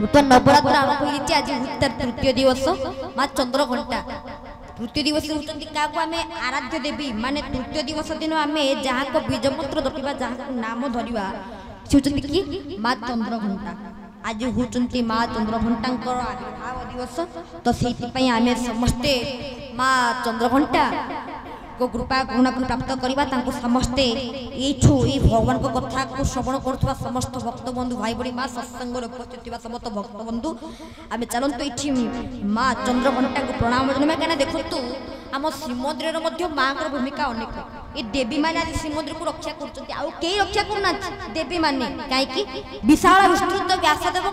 নূতন নবরাত্র আরম্ভ হয়েছে আজ উত্তর তৃতীয় দিবস মা চন্দ্র ঘণ্টা তৃতীয় দিবস হচ্ছেন কাহু আমি আরাধ্য দেবী মানে তৃতীয় দিবস দিন আমি যা বীজমন্ত্র জপিবা যা নাম ধরিবা সে হচ্ছেন কি মা চন্দ্র ঘণ্টা আজ হচ্ছেন মা চন্দ্রঘণ্টাঙ্কর আবির্ভাব দিবস তো সেইপাই আমি সমস্তে মা চন্দ্র ঘণ্টা কৃপা করুণাকে প্রাপ্ত করা তাঁর সমস্তে এইঠু এই ভগবান কথা শ্রবণ করুবা সমস্ত ভক্ত বন্ধু ভাই ভী মা সৎসঙ্গরে উপস্থিত থাকা সমস্ত ভক্ত বন্ধু আমি চলতু এটি মা চন্দ্রঘণ্টা প্রণাম জনমে কেন দেখতু আমার শ্রীমন্দিরের মধ্যে মাঙ্কর ভূমিকা অনেক এই দেবী মানে আজ শ্রীমন্দিরকে রক্ষা করছেন আই রক্ষা না দেবী মানে কী বিশাল বিস্তৃত ব্যাসদেব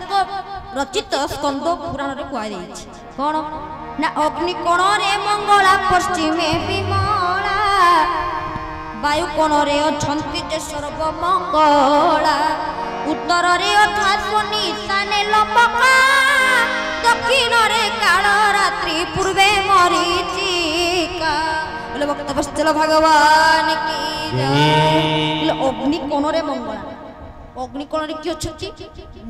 রচিত স্কন্দ পুরাণে কুয়াছে কোণ না অগ্নিকোণে মঙ্গলা পশ্চিমে বিমা ମଙ୍ଗଳା ବାୟୁ କୋଣରେ ଅଛନ୍ତି ଯେ ସର୍ବମଙ୍ଗଳା ଉତ୍ତରରେ ଅଥାଶୁନି ସାନେ ଲମ୍ବକା ଦକ୍ଷିଣରେ କାଳ ରାତ୍ରି ପୂର୍ବେ ମରିଚିକା ବୋଲେ ଭକ୍ତବତ୍ସଲ ଭଗବାନ କି ଜୟ ଅଗ୍ନି କୋଣରେ ମଙ୍ଗଳା ଅଗ୍ନିକୋଣରେ କିଏ ଅଛନ୍ତି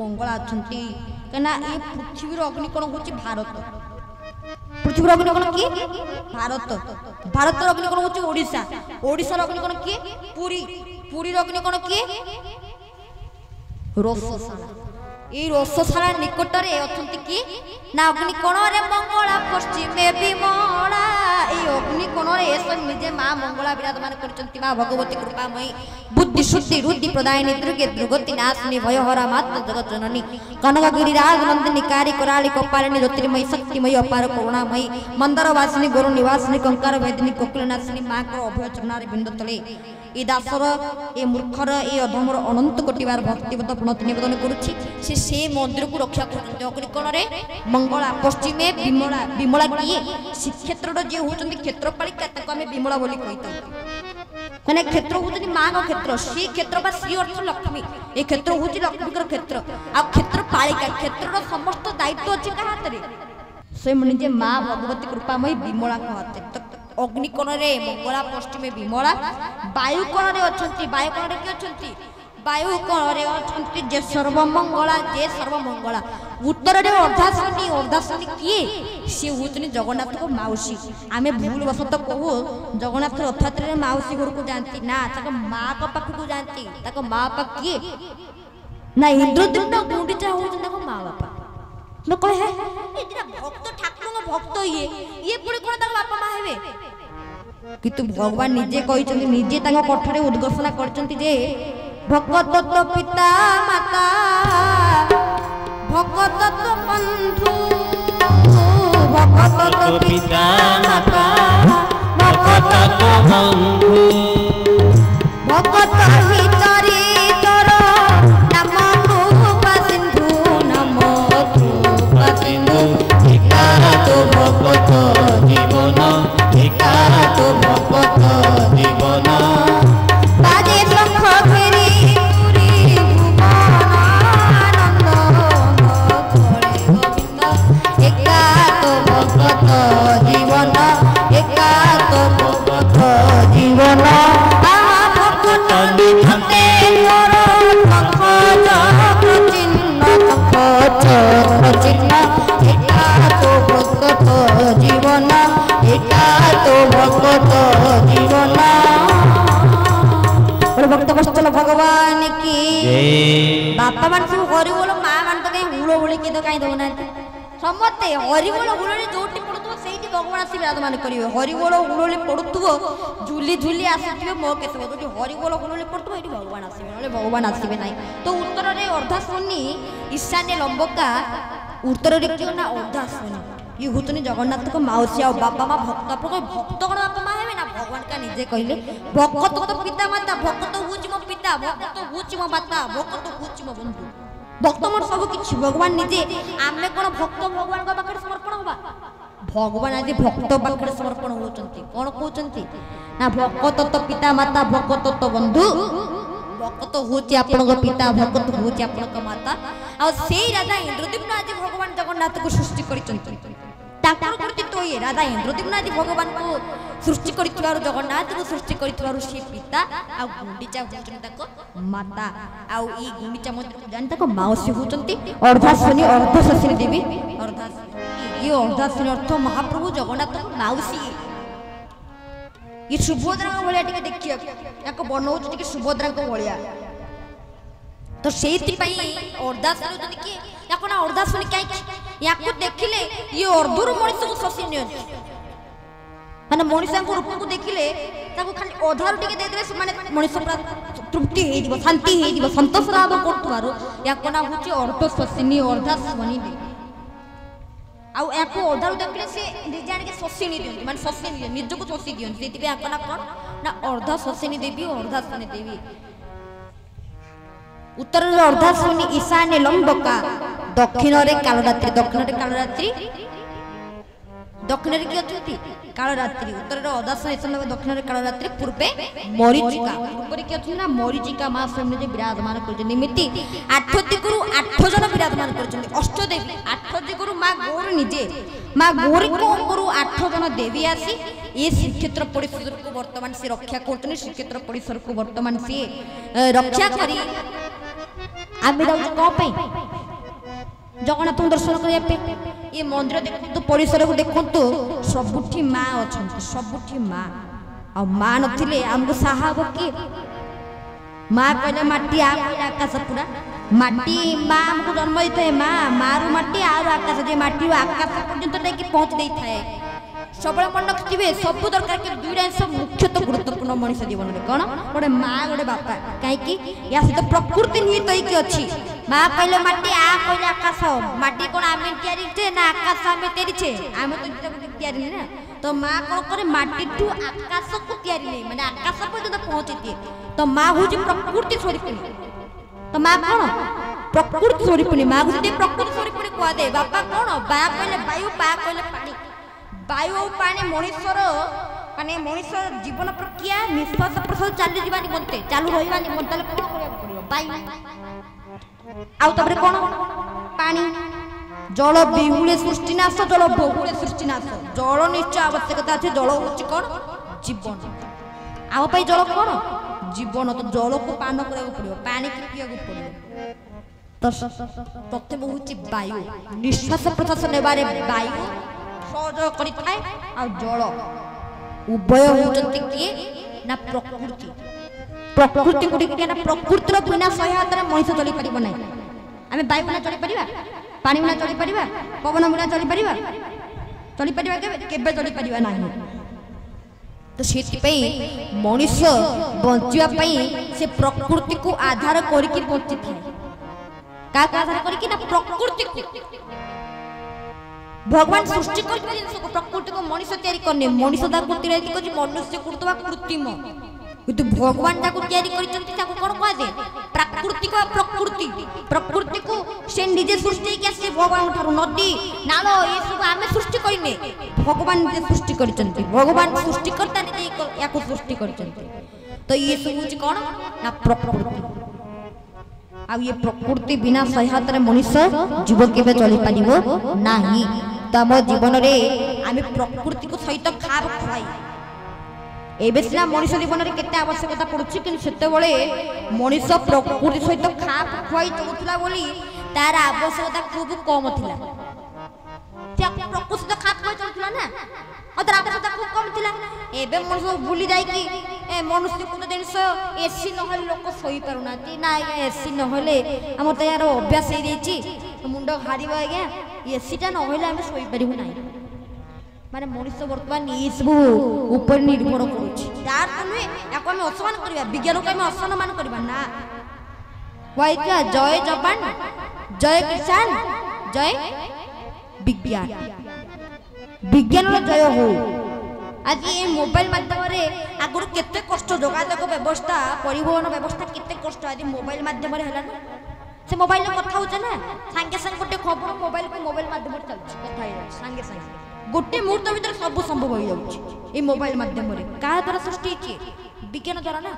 ମଙ୍ଗଳା ଅଛନ୍ତି କାହିଁକିନା ଏ ପୃଥିବୀର ଅଗ୍ନିକୋଣ ହେଉଛି ଭାରତ পৃথিবীর অগ্নিকোণ কি ভারত ভারতের অগ্নিকোণ হচ্ছে ওড়িশা ওড়িশার অগ্নিকোণ কি পুরী পুরীর অগ্নিকোণ কি রসশালা এই রসশালার নিকটরে অনেক কি না অগ্নিকোণরে মঙ্গলা পশ্চিমে বিমল ଏସବୁ ନିଜେ ମା ମଙ୍ଗଳା ବିରାଜମାନ କରିଛନ୍ତି ମା ଭଗବତୀ କୃପାମୟୀ ବୁଦ୍ଧି ଶୁଦ୍ଧି ରୁଦ୍ଧି ପ୍ରଦାୟିନୀ ଦୁର୍ଗେ ଦୁର୍ଗତି ନାଶିନୀ ଭୟହରା ମାତ୍ର ଜଗତ ଜନନୀ କନକଗିରି ରାଜନନ୍ଦିନୀ କାରି କରାଳି କପାଳିନୀ ଜ୍ୟୋତିର୍ମୟୀ ଶକ୍ତିମୟୀ ଅପାର କରୁଣାମୟୀ ମନ୍ଦରବାସିନୀ ଗୁରୁ ନିବାସିନୀ କଙ୍କାର ଭେଦିନୀ କୋକିଳନାଶିନୀ ମାଙ୍କର ଅଭୟ ଚରଣାରେ ବିନ୍ଦ ତଳେ ଏ ଦାସର ଏ ମୂର୍ଖର ଏ ଅଧମର ଅନନ୍ତ କୋଟିବାର ଭକ୍ତିବତ ପ୍ରଣତି ନିବେଦନ କରୁଛି ସେ ସେ ମନ୍ଦିରକୁ ରକ୍ଷା କରୁଛନ୍ତି ଅଗ୍ରିକୋଣରେ ମଙ୍ଗଳା ପଶ୍ଚିମେ ବିମଳା ବିମଳା କିଏ ଶ୍ରୀକ୍ଷେତ୍ରର ଯିଏ ହେଉଛନ୍ତି କ୍ଷେତ୍ରପାଳିକା ক্ষেত্রে আমি বিমূল বলে মানে ক্ষেত্র হচ্ছে মা ক্ষেত্র সি ক্ষেত্র বা সি অর্থ লক্ষ্মী এই ক্ষেত্র হচ্ছে লক্ষ্মীকর ক্ষেত্র আেত্র পাড়িকা ক্ষেত্রর সমস্ত দায়িত্ব অনেক কাহ হাতে সে যে মা ভগবতী কৃপাময়ী বিমলা হাতে অগ্নিকোণে মঙ্গলা পশ্চিমে বিমলা বায়ুকোণে অনেক বায়ুকোণে কি অনেক ବାୟୁ କଣରେ ଅଛନ୍ତି ଯେ ସର୍ବମଙ୍ଗଳା ଯେ ସର୍ବମଙ୍ଗଳା ଉତ୍ତରରେ ଅର୍ଦ୍ଧାଶନି ଅର୍ଦ୍ଧାଶନି କିଏ ସିଏ ହେଉଛନ୍ତି ଜଗନ୍ନାଥଙ୍କ ମାଉସୀ ଆମେ ଭୁଲବଶତଃ କହୁ ଜଗନ୍ନାଥ ରଥଯାତ୍ରାରେ ମାଉସୀ ଘରକୁ ଯାଆନ୍ତି ନା ତାଙ୍କ ମାଆଙ୍କ ପାଖକୁ ଯାଆନ୍ତି ତାଙ୍କ ମା ବାପା କିଏ ନା ଇନ୍ଦ୍ରଦେବ ନା ଗୁଣ୍ଡିଚା ହେଉଛନ୍ତି ତାଙ୍କ ମା ବାପା ଲୋକ ହେ ଭକ୍ତ ଠାକୁରଙ୍କ ଭକ୍ତ ଇଏ ଇଏ ପୁଣି କ'ଣ ତାଙ୍କ ବାପା ମା ହେବେ କିନ୍ତୁ ଭଗବାନ ନିଜେ କହିଛନ୍ତି ନିଜେ ତାଙ୍କ କଠରେ ଉଦ୍ଘୋଷଣା କରିଛନ୍ତି ଯେ भगवत तो पिता माता भगवत तो बंधु भगवत तो पिता माता भगत तो बंधु ନାଇଁ ହରିବୋଳ ହୁଳୁଳି ଯୋଉଠି ପଡ଼ୁଥିବ ସେଇଠି ଭଗବାନ ଆସି ବିରାଜମାନ କରିବେ ହରିବୋଳ ହୁଳୁଳି ପଡ଼ୁଥିବ ଝୁଲି ଝୁଲି ଆସିଥିବେ ମୋ କେତେ ଯୋଉଠି ହରିବୋଳ ହୁଳୁଳି ପଡ଼ୁଥିବ ଏଇଠି ଭଗବାନ ଆସିବେ ନହେଲେ ଭଗବାନ ଆସିବେ ନାହିଁ ତ ଉତ୍ତରରେ ଅର୍ଦ୍ଧା ଶୁଣି ଈଶାନ୍ୟ ଲମ୍ବକା ଉତ୍ତରରେ କିଏ ନା ଅର୍ଦ୍ଧା ଶୁଣି ଇଏ ହେଉଛନ୍ତି ଜଗନ୍ନାଥଙ୍କ ମାଉସୀ ଆଉ ବାପା ମା ଭକ୍ତ ଆପଣ ଭକ୍ତ କ'ଣ ବାପା ମା ହେବେ ନା ଭଗବାନ କା ନିଜେ କହିଲେ ଭକତ ତ ପିତା ମାତା ଭକତ ହେଉଛି ମୋ ପିତା ଭକତ ହେଉଛି ମୋ ମାତା ଭକତ ହେଉଛି ମୋ ବନ୍ଧୁ ভক্তমর সব কিছু ভগবান নিজে আমি কোন ভক্ত ভগবান পাখে সমর্পণ হবা ভগবান আজ ভক্ত পাখে সমর্পণ হচ্ছেন কোণ কৌঁচ না ভকত তো পিতা মাতা ভকত তো বন্ধু ভকত হচ্ছে আপনার পিতা ভকত হচ্ছে আপনার মাতা আর সেই রাজা ইন্দ্রদীপ আজ ভগবান জগন্নাথকে সৃষ্টি করেছেন ତାଙ୍କର କୃତିତ୍ୱ ଇଏ ରାଧା ଇନ୍ଦ୍ର ଦେବନାଥୀ ଭଗବାନଙ୍କୁ ସୃଷ୍ଟି କରିଥିବାରୁ ଜଗନ୍ନାଥଙ୍କୁ ସୃଷ୍ଟି କରିଥିବାରୁ ସେ ପିତା ଆଉ ଗୁଣ୍ଡିଚା ହେଉଛନ୍ତି ତାଙ୍କ ମାତା ଆଉ ଏଇ ଗୁଣ୍ଡିଚା ମନ୍ଦିରକୁ ଜାଣି ତାଙ୍କ ମାଉସୀ ହେଉଛନ୍ତି ଅର୍ଦ୍ଧାଶ୍ୱନୀ ଅର୍ଦ୍ଧଶଶୀ ଦେବୀ ଅର୍ଦ୍ଧା ଇଏ ଅର୍ଦ୍ଧାଶ୍ୱନୀ ଅର୍ଥ ମହାପ୍ରଭୁ ଜଗନ୍ନାଥଙ୍କ ମାଉସୀ ଇଏ ସୁଭଦ୍ରାଙ୍କ ଭଳିଆ ଟିକେ ଦେଖିବାକୁ ତାଙ୍କ ବନଉଛି ଟିକେ ସୁଭଦ୍ରାଙ୍କ ଭଳିଆ ତ ସେଇଥିପାଇଁ ଅର୍ଦ୍ଧାଶ୍ୱନୀ ହେଉଛନ୍ତି କିଏ ಯಾಕೋ ನಾ ಹೊಡೆದಾಸುನಿ ಕಾಯ್ಕಿ ಯಾಕೂ ದೇಖಿಲೆ ಈ ಅರ್ಧರು ಮನುಷ್ಯಂಕು ಶೋಷಿ ನಿಯಂತಿ ମାନେ ମଣିଷଙ୍କୁ ରୂପକୁ ଦେଖିଲେ ତାକୁ ଖାଲି ଅଧାରୁ ଟିକେ ଦେଇଦେଲେ ସେମାନେ ମଣିଷ ପୁରା ତୃପ୍ତି ହେଇଯିବ ଶାନ୍ତି ହେଇଯିବ ସନ୍ତୋଷ ଲାଭ କରୁଥିବାରୁ ୟାକୁ ନାଁ ହେଉଛି ଅର୍ଥ ଶୋଷିନୀ ଅର୍ଧା ଶୋନି ଆଉ ୟାକୁ ଅଧାରୁ ଦେଖିଲେ ସେ ନିଜେ ଆଣିକି ଶୋଷିଣୀ ଦିଅନ୍ତି ମାନେ ଶୋଷି ଦିଅନ୍ତି ନିଜକୁ ଶୋଷି ଦିଅନ୍ତି ସେଥିପାଇଁ ୟାକୁ ନାଁ କ'ଣ ନା ଅର୍ଧା ଶୋଷିଣୀ ଦେବୀ ଅର୍ଧା ଶୋନି ଦେବୀ ଉତ୍ତରରେ ଅର୍ଧା ଶୋନି ଈଶାନ୍ୟ ଲମ୍ବକା দক্ষিণরে কালো রাত্রি দক্ষিণরে কালো রাত্রি দক্ষিণরে কি অনেক কালো রাত্রি উত্তরের অদাস হয়েছিল দক্ষিণরে কালো রাত্রি পূর্বে মরিচিকা পূর্বে কি অনেক না মরিচিকা মা স্বয়ং বিরাজমান করছেন এমিতি আঠ দিগরু আঠ জন বিরাজমান করছেন অষ্টদেবী আঠ দিগরু মা গৌর নিজে মা গৌর কোন গুরু আঠ জন দেবী আসি ଏ ଶ୍ରୀକ୍ଷେତ୍ର ପରିସରକୁ বর্তমান সে রক্ষা করছেন শ্রীক্ষেত্র ପରିସରକୁ ବର୍ତ୍ତମାନ ସିଏ ରକ୍ଷା କରି ଆମେ ଯାଉଛୁ କ'ଣ ପାଇଁ জগন্নাথ দর্শন করা এ মন্দির দেখুন পরিসর দেখুন সবুঠি মা অনেক সবুঠি মা মা নথিলে আমি সাহাব কি মা কে মাটি আকাশ পুরা মাটি মা আমি জন্ম দিয়ে মা মারু মাটি আকাশ যে মাটি আকাশ পর্যন্ত নাকি পৌঁছে দিয়ে থাকে সবুলে মনে রাখবে সবু দরকার দুইটা জিনিস মুখ্যত গুরুত্বপূর্ণ মনিষ জীবনের কোণ গোটে মা গোটে বাপা কী সহ প্রকৃতি নিহিত হয়েকি অ মা কইল মাটি আ কইল আকাশ মাটি কোন আমি তৈরিছে না আকাশ আমি তৈরিছে আমি তো এটা তৈরি না তো মা কোন করে মাটি টু আকাশকু তৈরি নেই মানে আকাশ পর্যন্ত পৌঁছে দিয়ে তো মা হচ্ছে প্রকৃতি স্বরূপিণী তো মা কোন প্রকৃতি স্বরূপিণী মা যদি প্রকৃতি স্বরূপিণী কুয়া দে বাপা কোন বা কইলে বায়ু বা কইলে পানি বায়ু পানি মনুষ্যর মানে ମଣିଷ ଜୀବନ ପ୍ରକ୍ରିୟା ନିଶ୍ୱାସ ପ୍ରଶ୍ୱାସ ଚାଲି ଯିବା ନିମନ୍ତେ ଚାଲୁ ରହିବା ନିମନ୍ତେ ତାହେଲେ କ'ଣ କରିବାକୁ ପଡ଼ିବ ବାୟୁ ଆଉ ତାପରେ କ'ଣ ପାଣି ଜଳ ବିହୁଳେ ସୃଷ୍ଟିନାଶ ଜଳ ବହୁଳେ ସୃଷ୍ଟିନାଶ ଜଳ ନିଶ୍ଚୟ ଆବଶ୍ୟକତା ଅଛି ଜଳ ହେଉଛି କ'ଣ ଜୀବନ ଆମ ପାଇଁ ଜଳ କ'ଣ ଜୀବନ ତ ଜଳକୁ ପାନ କରିବାକୁ ପଡ଼ିବ ପାଣିକି ପିଇବାକୁ ପଡ଼ିବ ପ୍ରଥମ ହେଉଛି ବାୟୁ ନିଶ୍ୱାସ ପ୍ରଶ୍ୱାସ ନେବାରେ ବାୟୁ ସହଯୋଗ କରିଥାଏ ଆଉ ଜଳ ଉଭୟ ହେଉଛନ୍ତି କିଏ ନା ପ୍ରକୃତି ପ୍ରକୃତି ଗୋଟେ କିଏ ନା ପ୍ରକୃତିର ବିନା ସହାୟତାରେ ମଣିଷ ଚଳିପାରିବ ନାହିଁ ଆମେ ବାୟୁ ବିନା ଚଳିପାରିବା ପାଣି ବିନା ଚଳିପାରିବା ପବନ ବିନା ଚଳିପାରିବା ଚଳିପାରିବା କେବେ କେବେ ଚଳିପାରିବା ନାହିଁ ତ ସେଥିପାଇଁ ମଣିଷ ବଞ୍ଚିବା ପାଇଁ ସେ ପ୍ରକୃତିକୁ ଆଧାର କରିକି ବଞ୍ଚିଥାଏ କାହାକୁ ଆଧାର କରିକି ନା ପ୍ରକୃତିକୁ ভগবান সৃষ্টি করিবা জিনিসকে প্রকৃতিকে মনিষ তৈরি করনে মনিষ তাকে তৈরি করছে মনুষ্য করুতবা কৃত্রিম কিন্তু ভগবান তাকে তৈরি করেছেন তাকে কোন কুয়াযায় প্রাকৃতিক প্রকৃতি প্রকৃতি প্রকৃতিকে সে নিজে সৃষ্টি হয়ে আসছে ভগবান ঠার নদী নাল এসব আমি সৃষ্টি করিনে ভগবান নিজে সৃষ্টি করেছেন ভগবান সৃষ্টিকর্তা নিজে ইয়াকে সৃষ্টি করেছেন তো এসব হচ্ছে কোণ না প্রকৃতি ଆଉ বিনা ପ୍ରକୃତି ବିନା ସହାୟତାରେ ମଣିଷ চলি পারিব না ନାହିଁ ଆମ ଜୀବନରେ ଆମେ ପ୍ରକୃତିକୁ ସହିତ ଖାପ ଖୁଆଇ ଏବେ ସିନା ମଣିଷ ଜୀବନରେ କେତେ ଆବଶ୍ୟକତା ପଡ଼ୁଛି କିନ୍ତୁ ସେତେବେଳେ ମଣିଷ ପ୍ରକୃତି ସହିତ ଖାପ ଖୁଆଇ ଚଳୁଥିଲା ବୋଲି ତାର ଆବଶ୍ୟକତା ଖୁବ କମ୍ ଥିଲା ପ୍ରକୃତି ସହିତ ଖାପ ଖୁଆଇ ଚଳୁଥିଲା ନା ତାର ଆବଶ୍ୟକତା ଖୁବ କମ୍ ଥିଲା ଏବେ ମଣିଷ ଭୁଲି ଯାଇକି ଏ ମନୁଷ୍ୟକୃତ ଜିନିଷ ଏସି ନହେଲେ ଲୋକ ଶୋଇପାରୁନାହାନ୍ତି ନା ଏସି ନହେଲେ ଆମର ତ ଏହାର ଅଭ୍ୟାସ ହେଇଯାଇଛି ମୁଣ୍ଡ ହାରିବ ଆଜ୍ଞା ଏସିଟା ନହେଲେ ଆମେ ଶୋଇପାରିବୁ ନାହିଁ ମାନେ ମଣିଷ ବର୍ତ୍ତମାନ ଏସବୁ ଉପରେ ନିର୍ଭର କରୁଛି ତାର ନୁହେଁ ୟାକୁ ଆମେ जय जापान जय किसान जय विज्ञान विज्ञान जय हो आज ये मोबाइल माध्यम आगुरी केत कष्ट जोगाजोग मोबाइल माध्यम है সে মোবাইলে কথা হচ্ছে না সাঙ্গে সাঙ্গে গোটে খবর মোবাইল কু মোবাইল মাধ্যমে চলছে কথা হয়ে সাঙ্গে সাঙ্গে গোটে মুহূর্ত ভিতরে সব সম্ভব হয়ে যাচ্ছে এই মোবাইল মাধ্যমে কাহা দ্বারা সৃষ্টি হয়েছে বিজ্ঞান দ্বারা না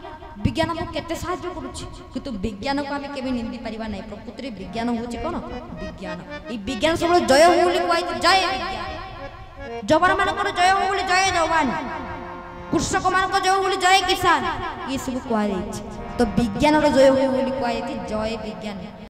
বিজ্ঞান আমাকে কেতে সাহায্য করুছে কিন্তু বিজ্ঞানকে আমি কেবে নিন্দি পারিবা নাই প্রকৃতিরে বিজ্ঞান হচ্ছে কোন বিজ্ঞান এই বিজ্ঞান সবুজ জয় হো বলে কুয়াই জয় ଯବାନ ମାନଙ୍କର ଜୟ ହଉ ବୋଲି ଜୟ ଯବାନ କୃଷକମାନଙ୍କ ଜୟ ବୋଲି ଜୟ କିଷାନ ଏସବୁ କୁହାଯାଇଛି তো বিজ্ঞানৰ জয় হ'ব বুলি কোৱা এটি জয় বিজ্ঞান